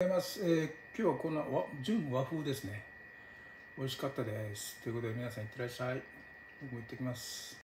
ございます、えー、今日はこんな和純和風ですね。美味しかったです。ということで皆さんいってらっしゃい。僕も行ってきます。